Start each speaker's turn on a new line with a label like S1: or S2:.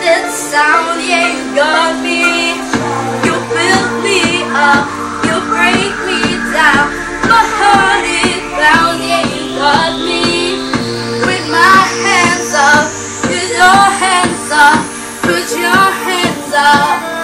S1: This that sound, yeah, you got me. You build me up, you break me down. My heart is bound, yeah, you got me. With my hands up, with your hands up, put your hands up.